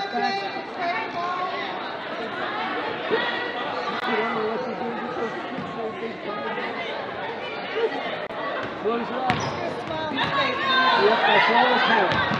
ia ficar tirando o outro do seu Vamos lá. Ia ficar só assim, ó.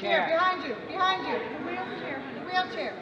Chair, chair, Chair. behind you, behind you. The wheelchair, the wheelchair.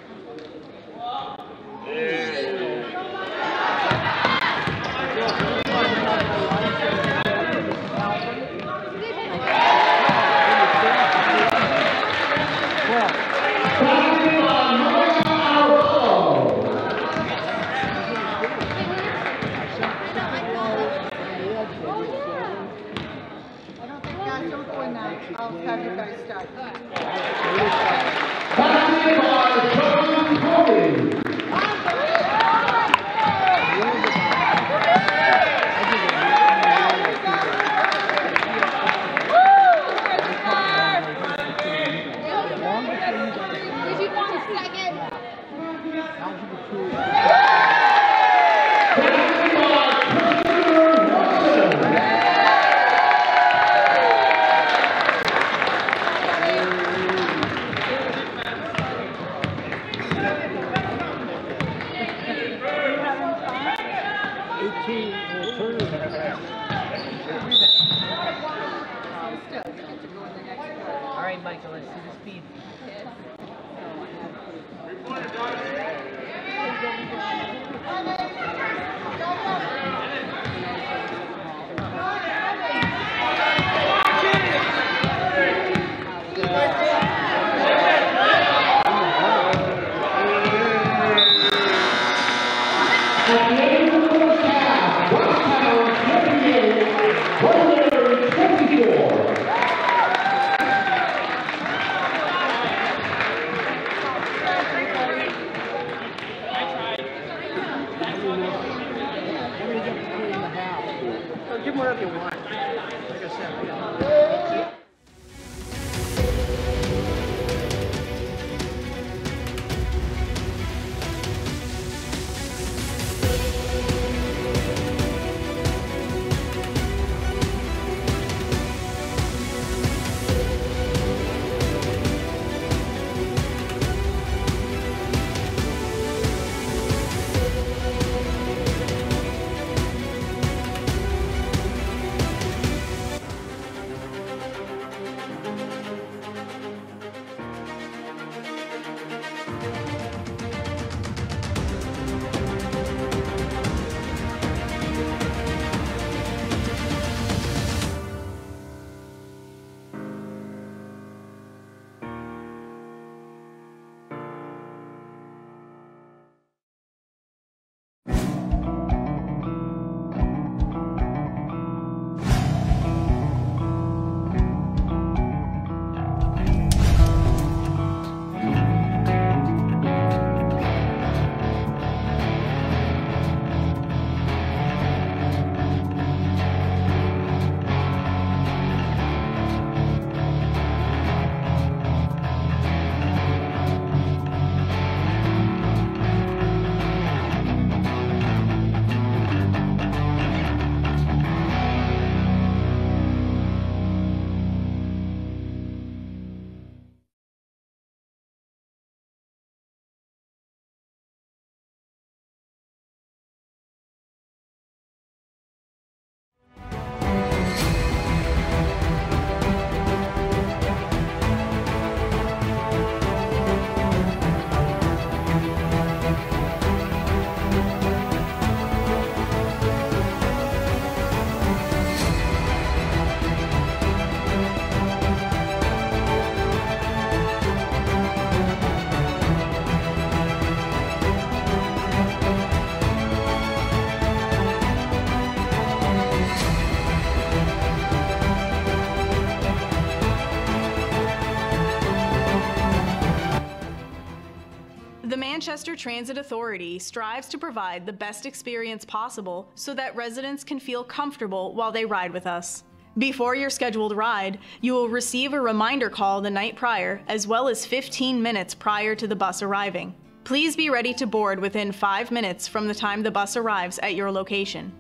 Manchester Transit Authority strives to provide the best experience possible so that residents can feel comfortable while they ride with us. Before your scheduled ride, you will receive a reminder call the night prior, as well as 15 minutes prior to the bus arriving. Please be ready to board within five minutes from the time the bus arrives at your location.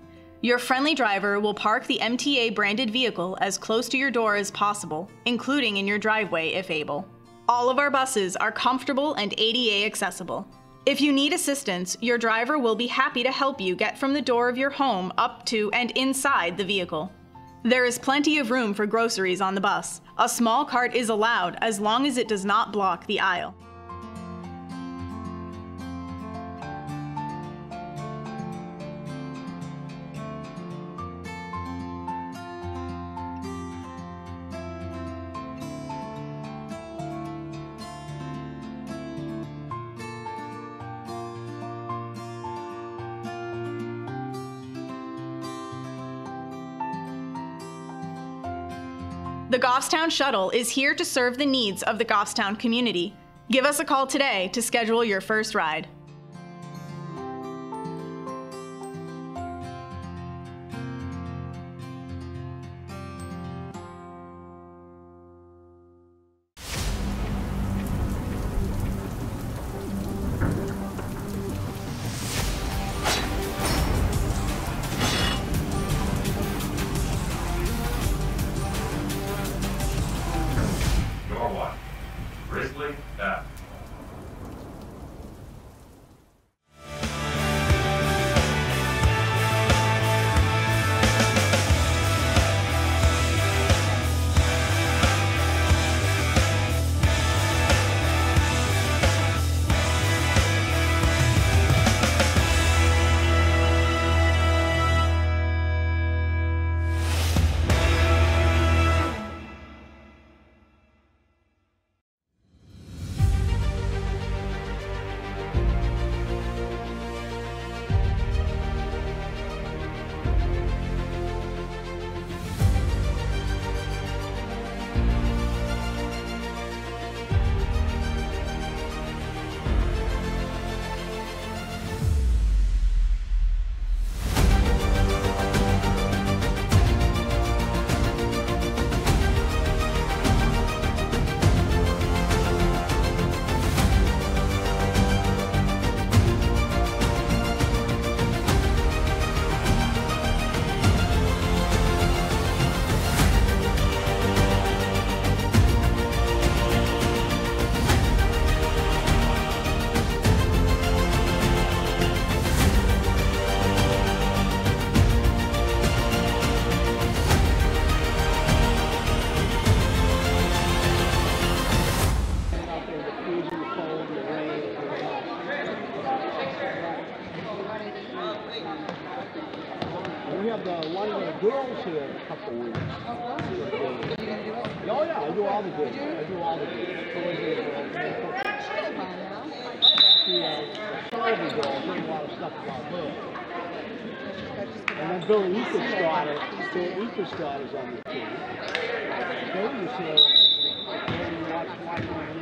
Your friendly driver will park the MTA branded vehicle as close to your door as possible, including in your driveway if able. All of our buses are comfortable and ADA accessible. If you need assistance, your driver will be happy to help you get from the door of your home up to and inside the vehicle. There is plenty of room for groceries on the bus. A small cart is allowed as long as it does not block the aisle. Goffstown Shuttle is here to serve the needs of the Goffstown community. Give us a call today to schedule your first ride. And then Billy Easter's daughter, Billy Easter's daughter's on the team. Billy was here. Billy watched,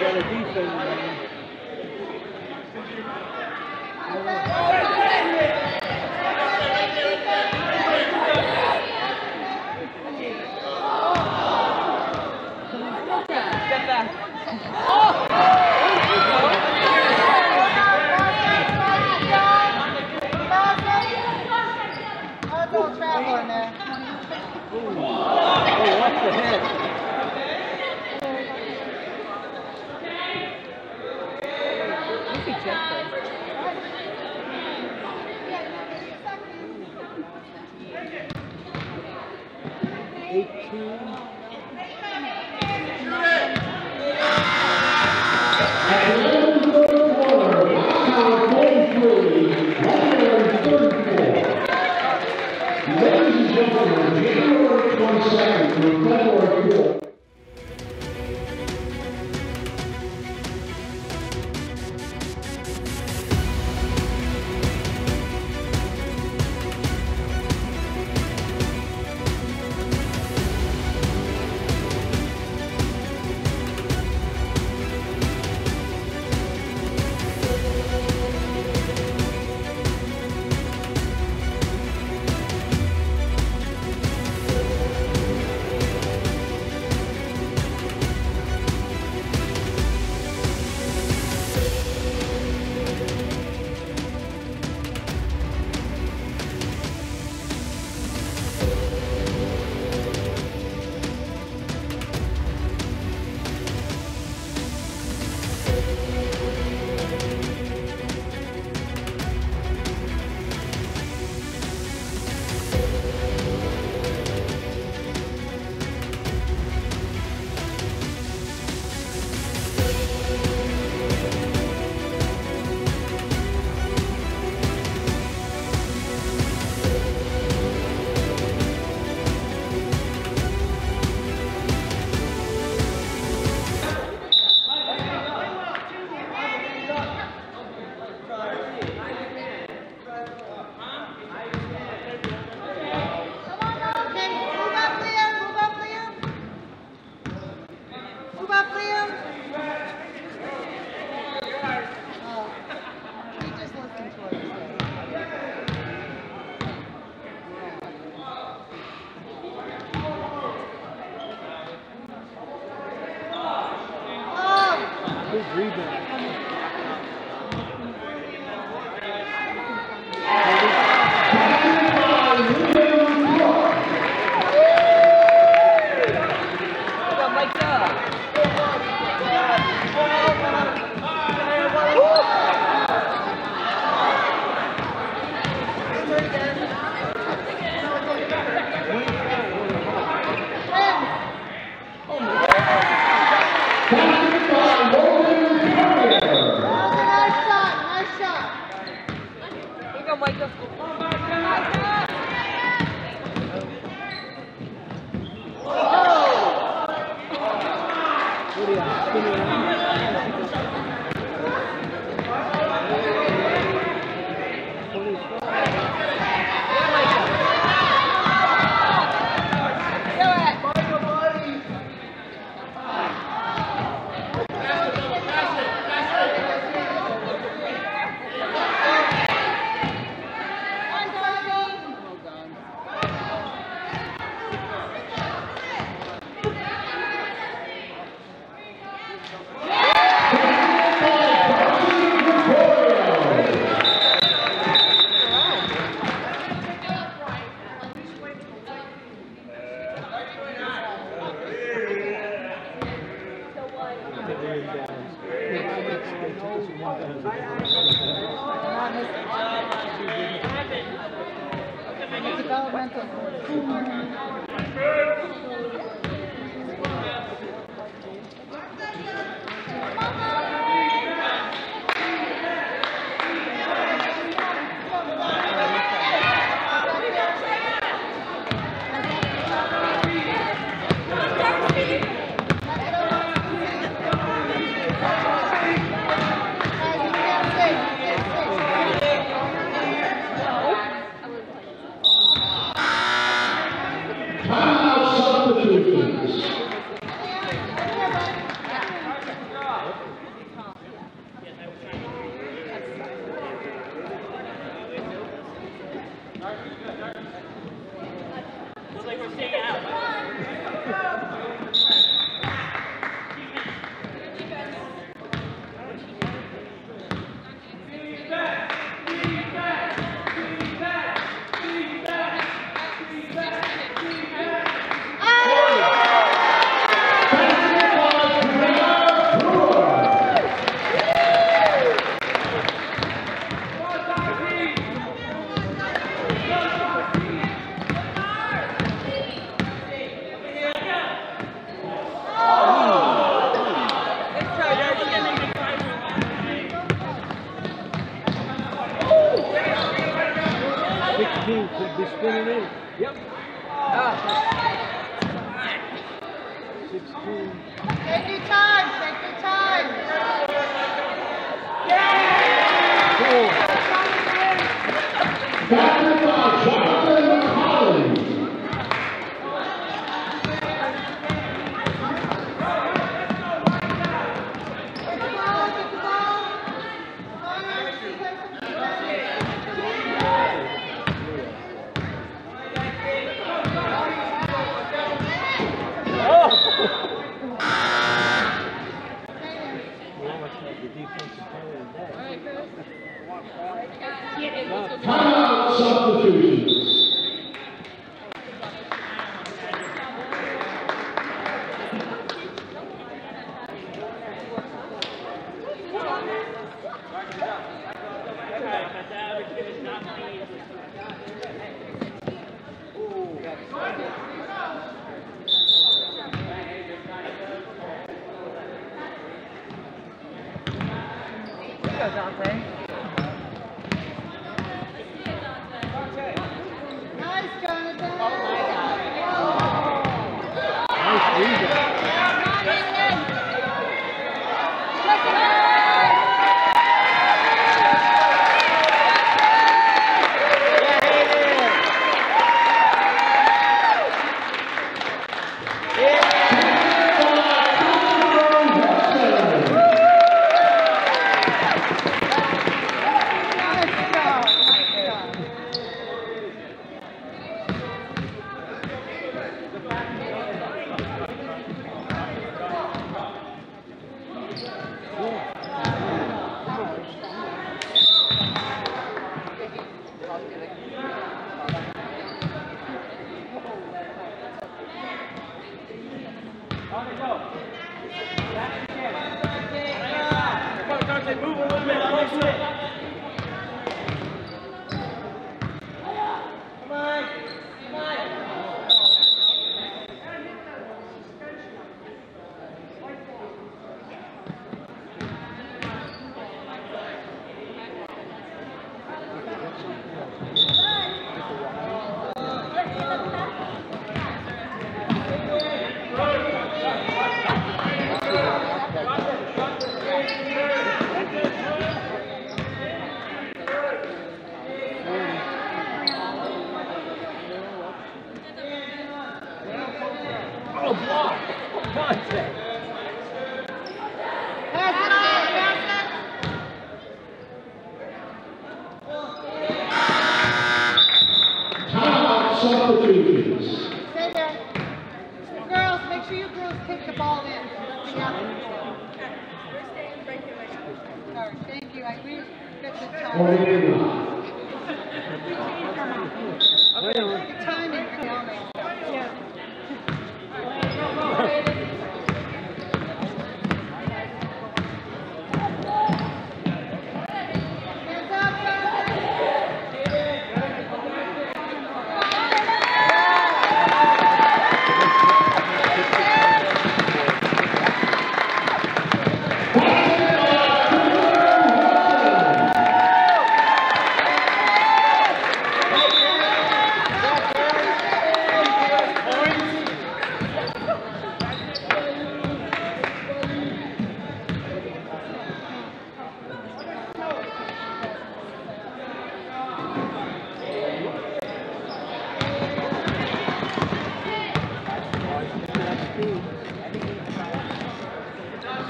got a defense.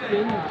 给你